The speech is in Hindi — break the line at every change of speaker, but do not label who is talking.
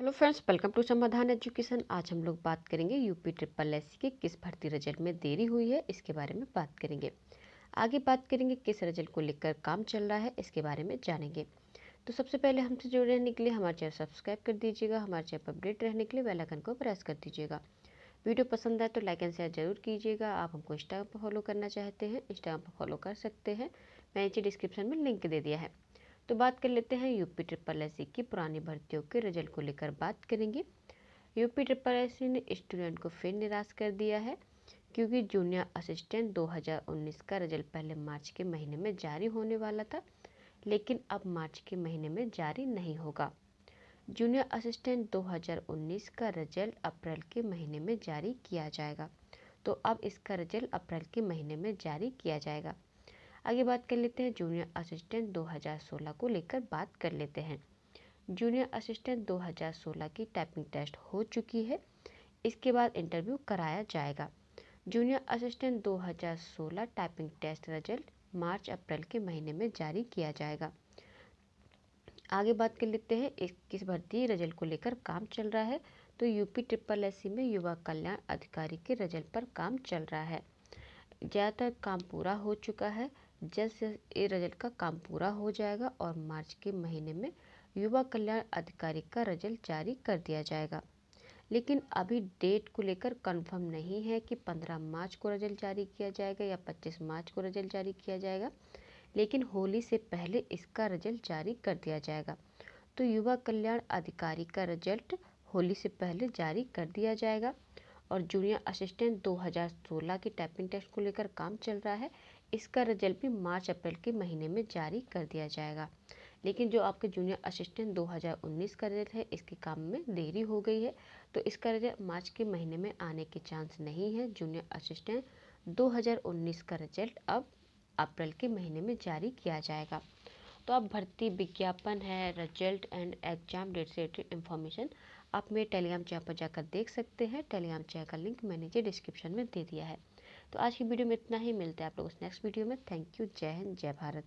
Hello friends, welcome to Samadhan education. आज हम लोग बात करेंगे यूपी ट्रिपल एस के किस भर्ती रिज़ल्ट में देरी हुई है, इसके बारे में बात करेंगे। आगे बात करेंगे किस रिज़ल्ट को लेकर काम चल रहा है, इसके बारे में जानेंगे। तो सबसे पहले हमसे जुड़े रहने के लिए हमारे चैनल सब्सक्राइब कर दीजिएगा, हमारे चैनल पर अपडेट रहने के लिए बेल आइकन को प्रेस कर दीजिएगा। वीडियो पसंद आए तो लाइक एंड शेयर ज़रूर कीजिएगा। आप हमको इंस्टाग्राम पर फॉलो करना चाहते हैं इंस्टाग्राम पर फॉलो कर सकते हैं। मैंने नीचे डिस्क्रिप्शन में लिंक दे दिया है। तो बात कर लेते हैं यूपी ट्रिपल एस की पुरानी भर्तियों के रिज़ल्ट को लेकर बात करेंगे। यूपी ट्रिपल एस ने स्टूडेंट को फिर निराश कर दिया है, क्योंकि जूनियर असिस्टेंट 2019 का रिज़ल्ट पहले मार्च के महीने में जारी होने वाला था, लेकिन अब मार्च के महीने में जारी नहीं होगा। जूनियर असिस्टेंट 2019 का रिज़ल्ट अप्रैल के महीने में जारी किया जाएगा तो अब इसका रिज़ल्ट अप्रैल के महीने में जारी किया जाएगा। आगे बात कर लेते हैं जूनियर असिस्टेंट 2016 को लेकर बात कर लेते हैं। जूनियर असिस्टेंट 2016 की टाइपिंग टेस्ट हो चुकी है। इसके बाद इंटरव्यू कराया जाएगा। Junior assistant 2016 typing test result March April के महीने में जारी किया जाएगा। आगे बात कर लेते हैं इस किस भर्ती रिज़ल्ट को लेकर काम चल रहा है। तो यूपी ट्रिपल एससी में युवा कल्याण अधिकारी के रिज़ल्ट पर काम चल रहा है। ज़्यादातर काम पूरा हो चुका है। जल्द से ये रिज़ल्ट का काम पूरा हो जाएगा और मार्च के महीने में युवा कल्याण अधिकारी का रिज़ल्ट जारी कर दिया जाएगा। लेकिन अभी डेट को लेकर कंफर्म नहीं है कि 15 मार्च को रिज़ल्ट जारी किया जाएगा या 25 मार्च को रिज़ल्ट जारी किया जाएगा, लेकिन होली से पहले इसका रिज़ल्ट जारी कर दिया जाएगा। तो युवा कल्याण अधिकारी का रिज़ल्ट होली से पहले जारी कर दिया जाएगा और जूनियर असिस्टेंट 2016 की टाइपिंग टेस्ट को लेकर काम चल रहा है। इसका रिज़ल्ट भी मार्च, अप्रैल के महीने में जारी कर दिया जाएगा। लेकिन जो आपके जूनियर असिस्टेंट 2019 का रिज़ल्ट है इसके काम में देरी हो गई है। तो इसका रिज़ल्ट मार्च के महीने में आने के चांस नहीं है। जूनियर असिस्टेंट 2019 का रिज़ल्ट अब अप्रैल के महीने में जारी किया जाएगा। तो अब भर्ती विज्ञापन है, रिज़ल्ट एंड एग्ज़ाम डेट से रिलेटेड इन्फॉर्मेशन आप मेरे टेलीग्राम चैनल पर जाकर देख सकते हैं। टेलीग्राम चैनल का लिंक मैंने नीचे डिस्क्रिप्शन में दे दिया है। तो आज की वीडियो में इतना ही, मिलते हैं आप लोग उस नेक्स्ट वीडियो में। थैंक यू जय हिंद जय भारत